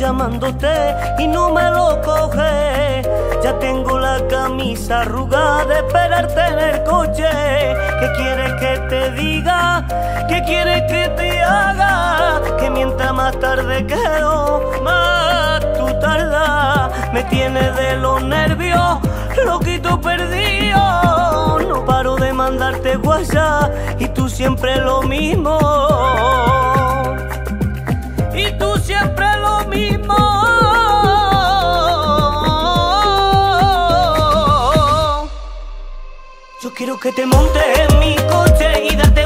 llamándote y no me lo coges. Ya tengo la camisa arrugada de esperarte en el coche. ¿Qué quieres que te diga? ¿Qué quieres que te haga? Que mientras más tarde quedo, más tú tardas. Me tienes de los nervios, loquito perdido. No paro de mandarte WhatsApp y tú siempre lo mismo. Quiero que te montes en mi coche y darte